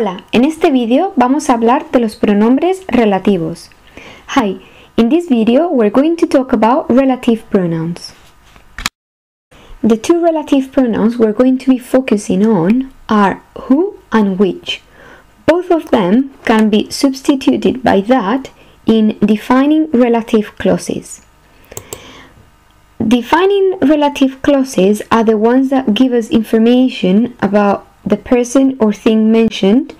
Hola, en este vídeo vamos a hablar de los pronombres relativos. Hi, in this video we're going to talk about relative pronouns. The two relative pronouns we're going to be focusing on are who and which. Both of them can be substituted by that in defining relative clauses. Defining relative clauses are the ones that give us information about the person or thing mentioned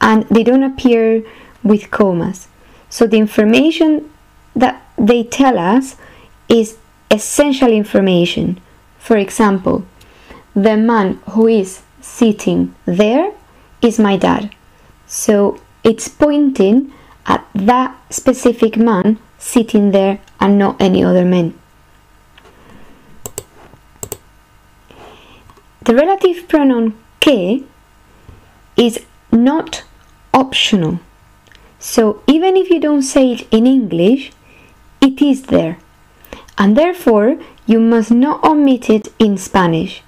and they don't appear with commas. So the information that they tell us is essential information. For example, the man who is sitting there is my dad. So it's pointing at that specific man sitting there and not any other man. The relative pronoun que is not optional. So even if you don't say it in English, it is there. And therefore, you must not omit it in Spanish.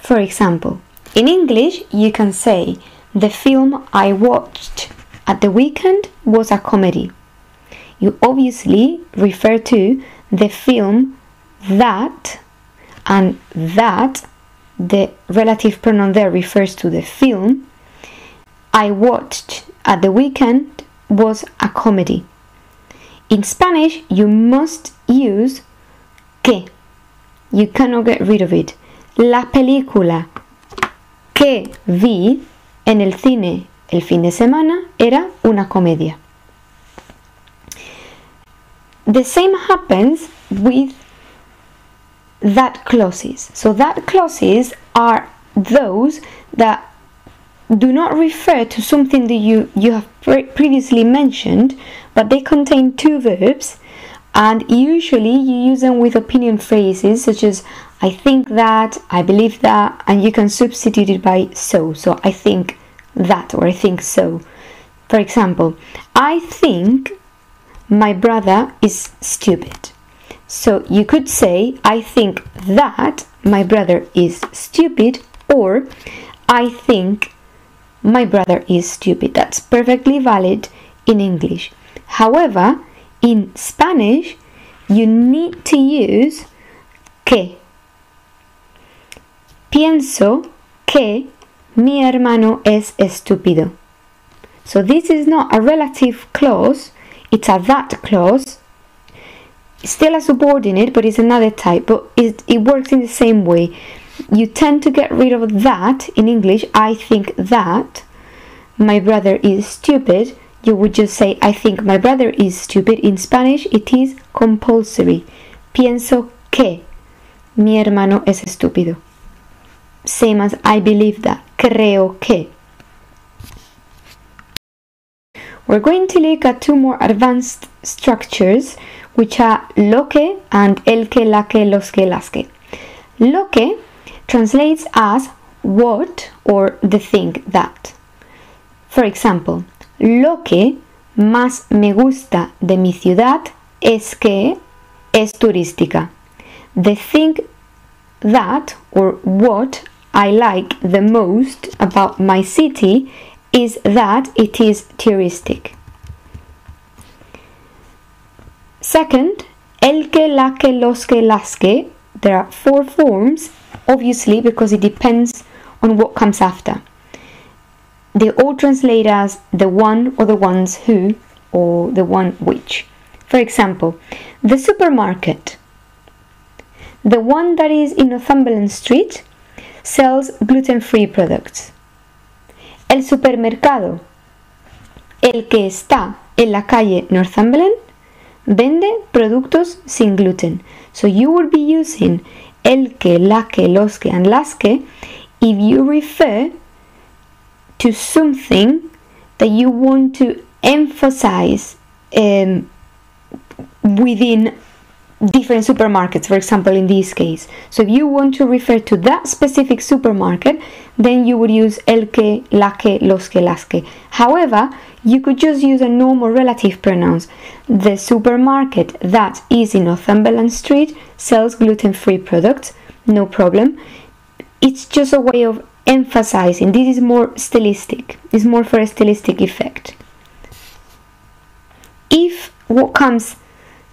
For example, in English, you can say, The film I watched at the weekend was a comedy. You obviously refer to the film that, and that the relative pronoun there refers to the film I watched at the weekend was a comedy. In Spanish, you must use que. You cannot get rid of it. La película que vi en el cine el fin de semana era una comedia. The same happens with that clauses. So that clauses are those that do not refer to something that you, you have pre previously mentioned, but they contain two verbs, and usually you use them with opinion phrases such as I think that, I believe that, and you can substitute it by so. So I think that, or I think so. For example, I think my brother is stupid. So you could say, I think that my brother is stupid, or I think my brother is stupid. That's perfectly valid in English. However, in Spanish, you need to use que. Pienso que mi hermano es estúpido. So this is not a relative clause, it's a that clause still a subordinate, but it's another type, but it, it works in the same way. You tend to get rid of that in English. I think that my brother is stupid. You would just say, I think my brother is stupid. In Spanish, it is compulsory. Pienso que mi hermano es estúpido. Same as I believe that. Creo que. We're going to look at two more advanced structures which are lo que and el que, la que, los que, las que. Lo que translates as what or the thing that. For example, lo que más me gusta de mi ciudad es que es turística. The thing that or what I like the most about my city is that it is touristic. Second, el que, la que, los que, las que. There are four forms, obviously, because it depends on what comes after. They all translate as the one or the ones who or the one which. For example, the supermarket. The one that is in Northumberland Street sells gluten-free products. El supermercado. El que está en la calle Northumberland Vende productos sin gluten. So you would be using el que, la que, los que, and las que if you refer to something that you want to emphasize um, within different supermarkets, for example, in this case. So if you want to refer to that specific supermarket, then you would use el que, la que, los que, las que. However, you could just use a normal relative pronouns. The supermarket that is in Northumberland Street sells gluten-free products, no problem. It's just a way of emphasizing. This is more stylistic. It's more for a stylistic effect. If what comes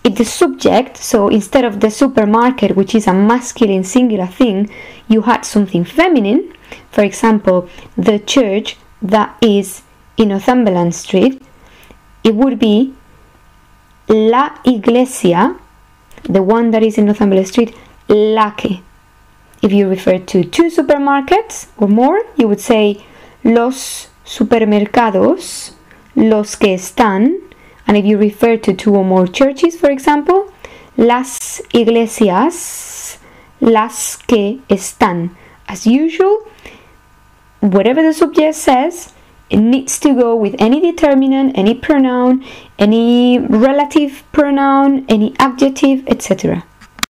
if the subject, so instead of the supermarket, which is a masculine singular thing, you had something feminine, for example, the church that is in Northumberland Street, it would be La Iglesia, the one that is in Northumberland Street, la. If you refer to two supermarkets or more, you would say los supermercados, los que están, and if you refer to two or more churches, for example, las iglesias, las que están. As usual, whatever the subject says, it needs to go with any determinant, any pronoun, any relative pronoun, any adjective, etc.